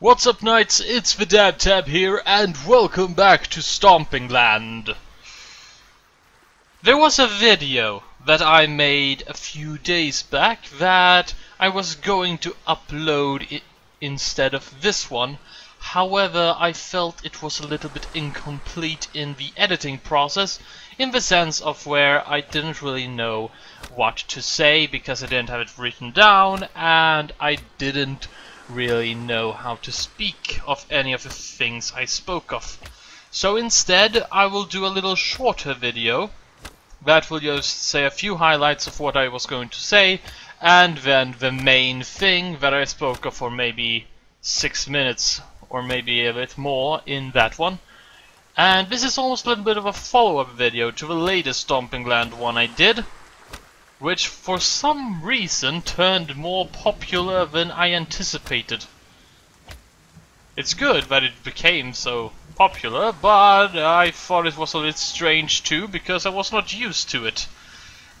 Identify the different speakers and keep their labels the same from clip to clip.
Speaker 1: What's up knights, it's the Dab Tab here and welcome back to Stomping Land. There was a video that I made a few days back that I was going to upload instead of this one. However, I felt it was a little bit incomplete in the editing process in the sense of where I didn't really know what to say because I didn't have it written down and I didn't really know how to speak of any of the things I spoke of. So instead, I will do a little shorter video that will just say a few highlights of what I was going to say, and then the main thing that I spoke of for maybe six minutes, or maybe a bit more in that one. And this is almost a little bit of a follow-up video to the latest Stomping Land one I did, which for some reason turned more popular than I anticipated. It's good that it became so popular, but I thought it was a bit strange too, because I was not used to it.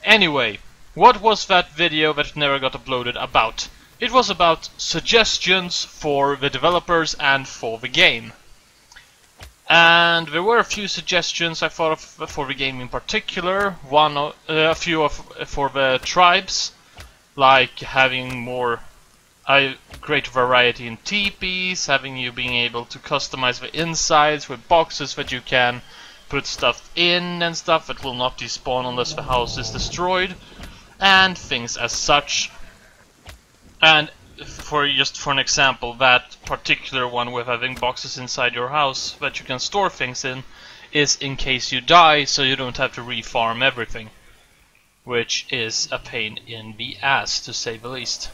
Speaker 1: Anyway, what was that video that never got uploaded about? It was about suggestions for the developers and for the game. And there were a few suggestions I thought of for the game in particular. One, uh, a few of for the tribes, like having more a great variety in teepees, having you being able to customize the insides with boxes that you can put stuff in and stuff that will not despawn unless the house is destroyed, and things as such. And for just for an example, that particular one with having boxes inside your house that you can store things in is in case you die, so you don't have to refarm everything. Which is a pain in the ass, to say the least.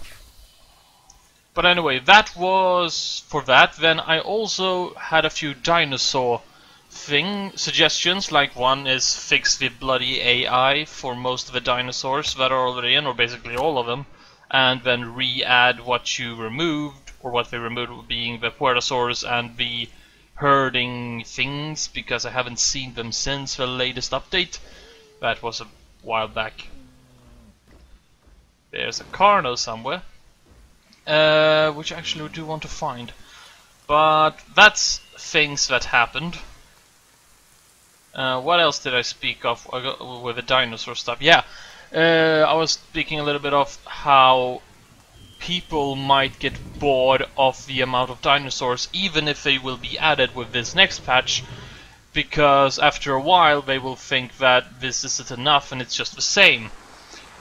Speaker 1: But anyway, that was for that. Then I also had a few dinosaur thing suggestions, like one is fix the bloody AI for most of the dinosaurs that are already in, or basically all of them and then re-add what you removed, or what they removed being the Puertosaurs and the herding things, because I haven't seen them since the latest update. That was a while back. There's a Carno somewhere, uh, which actually we do want to find. But that's things that happened. Uh, what else did I speak of with the dinosaur stuff? Yeah, uh, I was speaking a little bit of how people might get bored of the amount of dinosaurs even if they will be added with this next patch because after a while they will think that this isn't enough and it's just the same.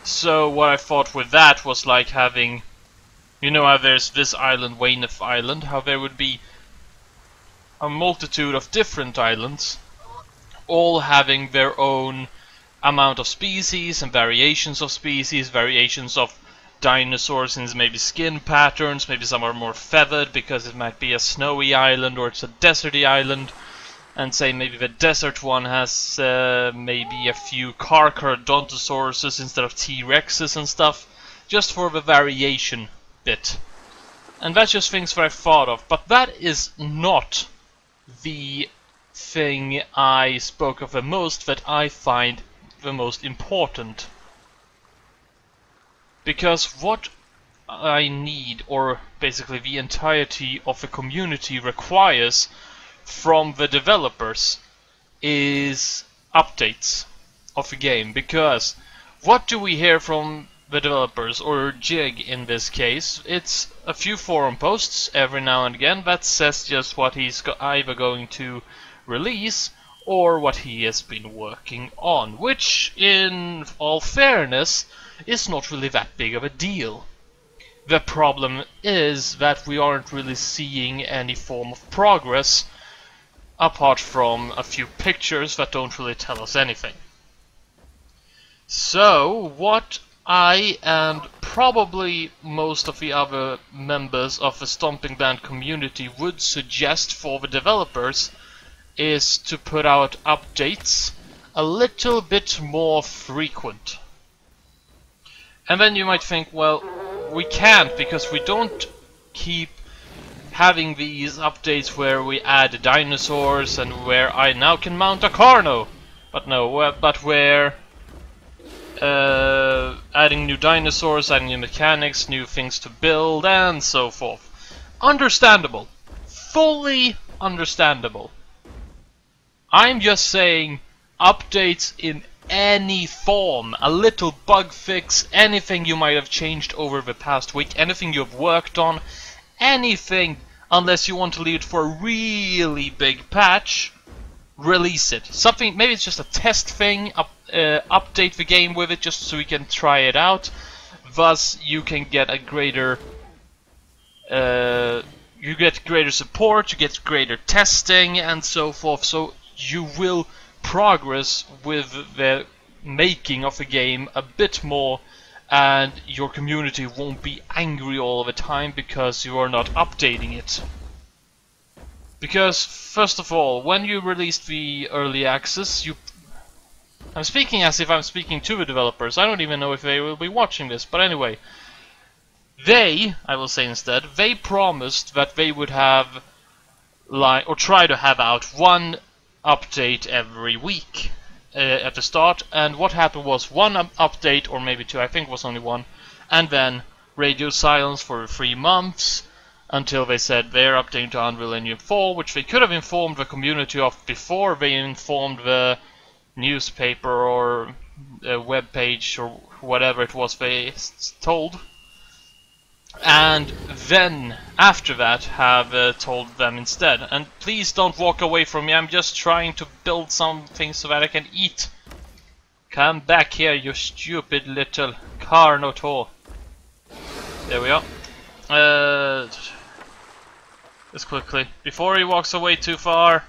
Speaker 1: So what I thought with that was like having you know how there's this island, Weymouth Island, how there would be a multitude of different islands all having their own amount of species and variations of species, variations of dinosaurs and maybe skin patterns, maybe some are more feathered because it might be a snowy island or it's a deserty island. And say maybe the desert one has uh, maybe a few Carcharodontosauruses instead of T-Rexes and stuff, just for the variation bit. And that's just things that I thought of, but that is not the thing I spoke of the most that I find the most important. Because what I need, or basically the entirety of the community requires from the developers, is updates of the game. Because what do we hear from the developers, or Jig in this case? It's a few forum posts every now and again that says just what he's either going to release or what he has been working on, which, in all fairness, is not really that big of a deal. The problem is that we aren't really seeing any form of progress, apart from a few pictures that don't really tell us anything. So, what I and probably most of the other members of the Stomping Land community would suggest for the developers is to put out updates a little bit more frequent. And then you might think, well, we can't because we don't keep having these updates where we add dinosaurs and where I now can mount a Carno. But no, but where uh, adding new dinosaurs, adding new mechanics, new things to build, and so forth. Understandable. fully understandable. I'm just saying updates in any form, a little bug fix, anything you might have changed over the past week, anything you've worked on, anything, unless you want to leave it for a really big patch, release it. Something, maybe it's just a test thing, up, uh, update the game with it just so we can try it out. Thus, you can get a greater, uh, you get greater support, you get greater testing, and so forth. So you will progress with the making of the game a bit more and your community won't be angry all the time because you are not updating it. Because, first of all, when you released the early access, you... I'm speaking as if I'm speaking to the developers. I don't even know if they will be watching this, but anyway. They, I will say instead, they promised that they would have, like, or try to have out one update every week uh, at the start. And what happened was one update, or maybe two, I think was only one, and then radio silence for three months until they said they're updating to Unreal Engine 4, which they could have informed the community of before they informed the newspaper or uh, web page or whatever it was they told and then after that have uh, told them instead. And please don't walk away from me, I'm just trying to build something so that I can eat. Come back here, you stupid little Carnotaur. There we are. Uh, just quickly, before he walks away too far.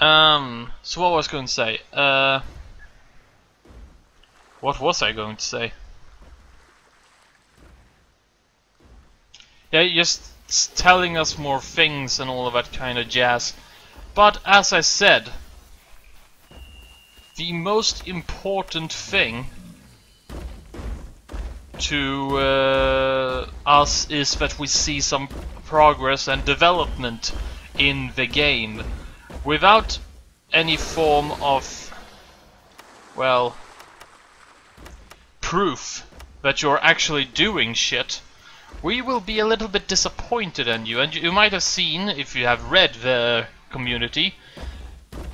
Speaker 1: Um, so what was I going to say? Uh, what was I going to say? Yeah, just telling us more things and all of that kind of jazz. But as I said, the most important thing to uh, us is that we see some progress and development in the game without any form of, well, proof that you're actually doing shit we will be a little bit disappointed in you. And you might have seen, if you have read the community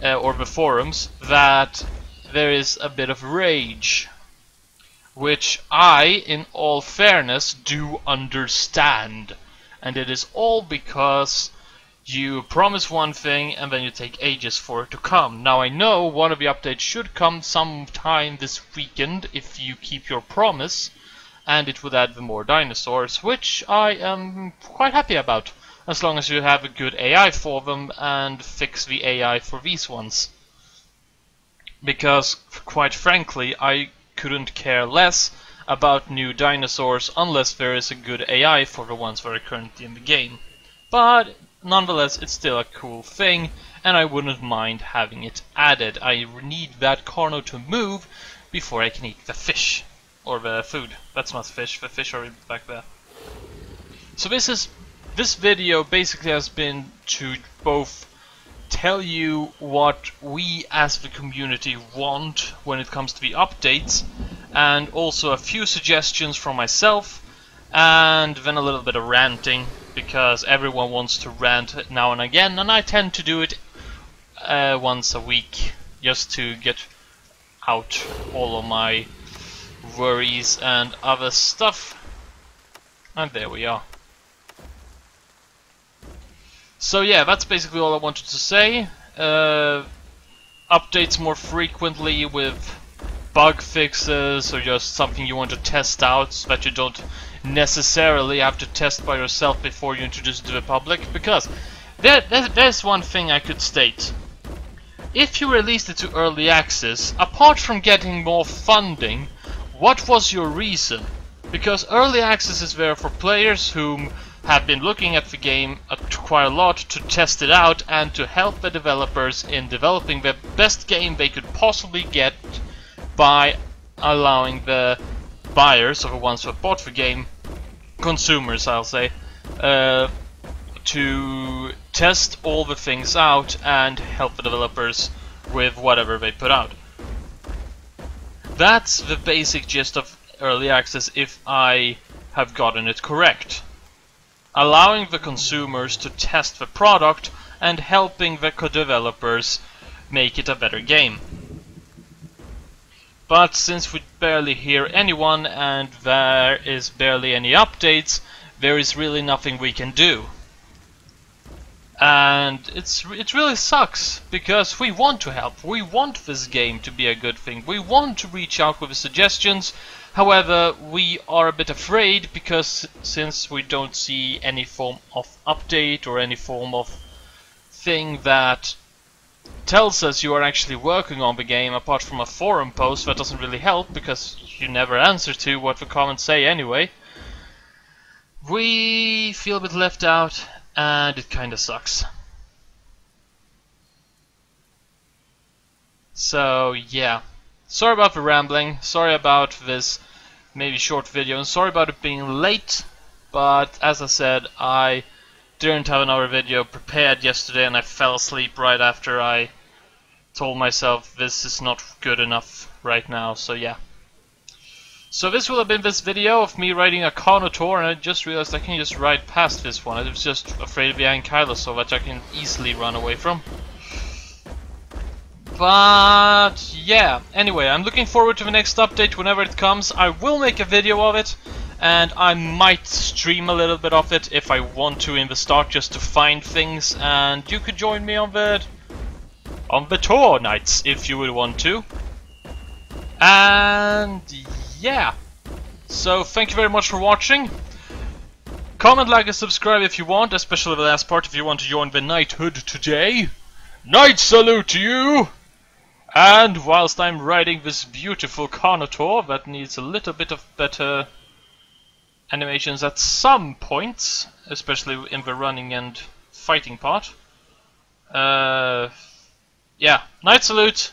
Speaker 1: uh, or the forums, that there is a bit of rage. Which I, in all fairness, do understand. And it is all because you promise one thing and then you take ages for it to come. Now I know one of the updates should come sometime this weekend if you keep your promise and it would add the more dinosaurs, which I am quite happy about, as long as you have a good AI for them and fix the AI for these ones. Because, quite frankly, I couldn't care less about new dinosaurs unless there is a good AI for the ones that are currently in the game. But, nonetheless, it's still a cool thing, and I wouldn't mind having it added. I need that Carno to move before I can eat the fish. Or the food. That's not fish. The fish are back there. So this is this video basically has been to both tell you what we as the community want when it comes to the updates and also a few suggestions from myself and then a little bit of ranting because everyone wants to rant now and again and I tend to do it uh, once a week just to get out all of my worries and other stuff. And there we are. So yeah, that's basically all I wanted to say. Uh, updates more frequently with bug fixes or just something you want to test out so that you don't necessarily have to test by yourself before you introduce it to the public because there, there, there's one thing I could state. If you released it to early access, apart from getting more funding, what was your reason? Because early access is there for players whom have been looking at the game quite a lot to test it out and to help the developers in developing the best game they could possibly get by allowing the buyers, or the ones who bought the game, consumers I'll say, uh, to test all the things out and help the developers with whatever they put out. That's the basic gist of early access if I have gotten it correct. allowing the consumers to test the product and helping the co-developers make it a better game. But since we barely hear anyone and there is barely any updates, there is really nothing we can do. And it's it really sucks because we want to help. We want this game to be a good thing. We want to reach out with suggestions. However, we are a bit afraid because since we don't see any form of update or any form of thing that tells us you are actually working on the game apart from a forum post that doesn't really help because you never answer to what the comments say anyway. We feel a bit left out and it kinda sucks. So yeah, sorry about the rambling, sorry about this maybe short video. And sorry about it being late. But as I said I didn't have another video prepared yesterday and I fell asleep right after I told myself this is not good enough right now, so yeah. So this will have been this video of me riding a Carnotaur and I just realized I can just ride past this one. I was just afraid of the Ankylosaur that I can easily run away from. But yeah, anyway, I'm looking forward to the next update whenever it comes. I will make a video of it and I might stream a little bit of it if I want to in the start just to find things and you could join me on the on the tour nights if you would want to and yeah. So thank you very much for watching. Comment like and subscribe if you want especially the last part if you want to join the knighthood today. Knight salute to you. And whilst I'm riding this beautiful Carnotaur that needs a little bit of better animations at some points, especially in the running and fighting part. Uh, yeah, Knight Salute,